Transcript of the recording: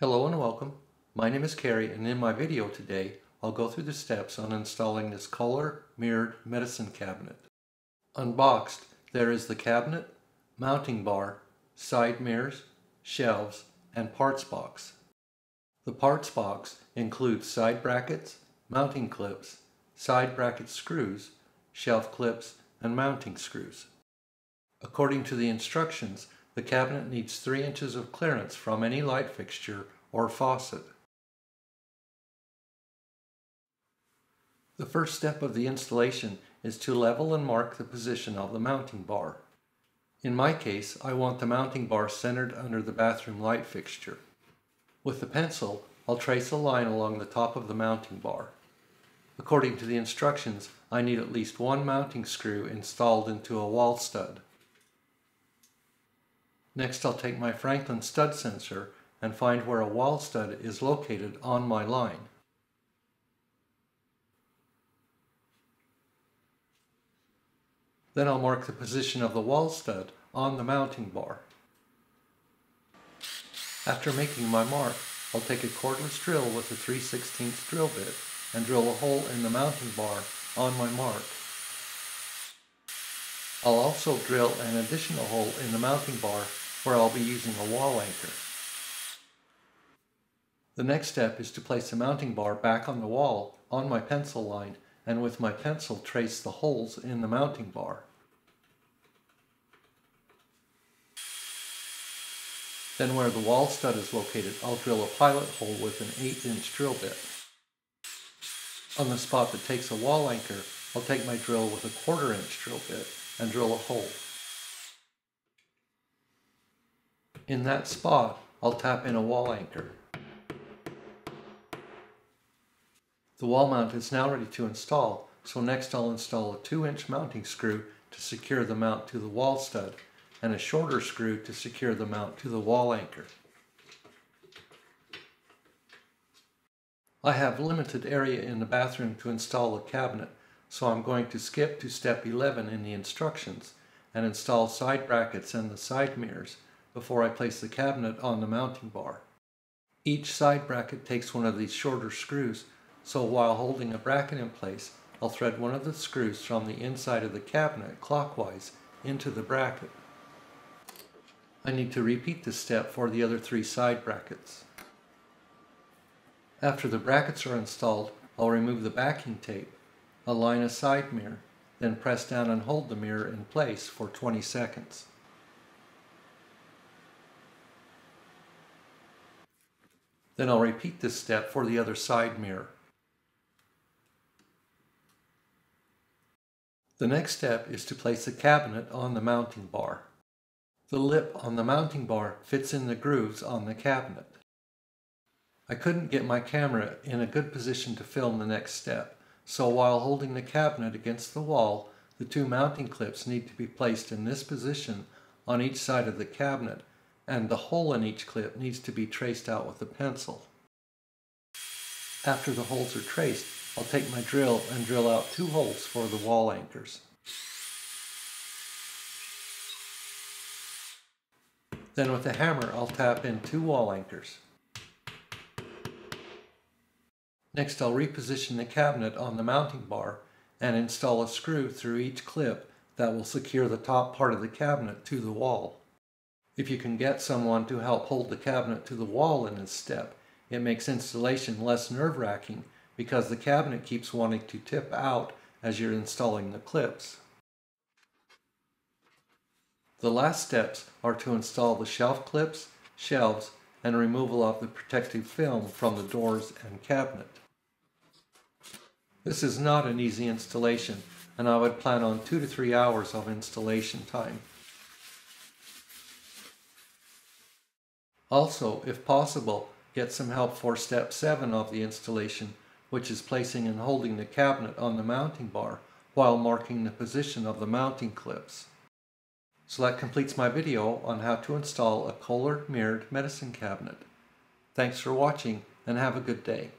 Hello and welcome. My name is Carrie and in my video today I'll go through the steps on installing this Kohler mirrored medicine cabinet. Unboxed there is the cabinet, mounting bar, side mirrors, shelves, and parts box. The parts box includes side brackets, mounting clips, side bracket screws, shelf clips, and mounting screws. According to the instructions, the cabinet needs 3 inches of clearance from any light fixture or faucet. The first step of the installation is to level and mark the position of the mounting bar. In my case, I want the mounting bar centered under the bathroom light fixture. With the pencil, I'll trace a line along the top of the mounting bar. According to the instructions, I need at least one mounting screw installed into a wall stud. Next I'll take my Franklin stud sensor and find where a wall stud is located on my line. Then I'll mark the position of the wall stud on the mounting bar. After making my mark, I'll take a cordless drill with a 3 16 drill bit and drill a hole in the mounting bar on my mark. I'll also drill an additional hole in the mounting bar where I'll be using a wall anchor. The next step is to place the mounting bar back on the wall on my pencil line and with my pencil trace the holes in the mounting bar. Then where the wall stud is located, I'll drill a pilot hole with an 8 inch drill bit. On the spot that takes a wall anchor, I'll take my drill with a quarter inch drill bit and drill a hole. In that spot, I'll tap in a wall anchor. The wall mount is now ready to install, so next I'll install a 2 inch mounting screw to secure the mount to the wall stud and a shorter screw to secure the mount to the wall anchor. I have limited area in the bathroom to install a cabinet, so I'm going to skip to step 11 in the instructions and install side brackets and the side mirrors before I place the cabinet on the mounting bar. Each side bracket takes one of these shorter screws, so while holding a bracket in place, I'll thread one of the screws from the inside of the cabinet clockwise into the bracket. I need to repeat this step for the other three side brackets. After the brackets are installed, I'll remove the backing tape, align a side mirror, then press down and hold the mirror in place for 20 seconds. Then I'll repeat this step for the other side mirror. The next step is to place the cabinet on the mounting bar. The lip on the mounting bar fits in the grooves on the cabinet. I couldn't get my camera in a good position to film the next step, so while holding the cabinet against the wall, the two mounting clips need to be placed in this position on each side of the cabinet and the hole in each clip needs to be traced out with a pencil. After the holes are traced, I'll take my drill and drill out two holes for the wall anchors. Then with a hammer, I'll tap in two wall anchors. Next, I'll reposition the cabinet on the mounting bar and install a screw through each clip that will secure the top part of the cabinet to the wall. If you can get someone to help hold the cabinet to the wall in this step, it makes installation less nerve-wracking because the cabinet keeps wanting to tip out as you're installing the clips. The last steps are to install the shelf clips, shelves, and removal of the protective film from the doors and cabinet. This is not an easy installation and I would plan on two to three hours of installation time. Also, if possible, get some help for step 7 of the installation, which is placing and holding the cabinet on the mounting bar while marking the position of the mounting clips. So that completes my video on how to install a Kohler mirrored medicine cabinet. Thanks for watching and have a good day.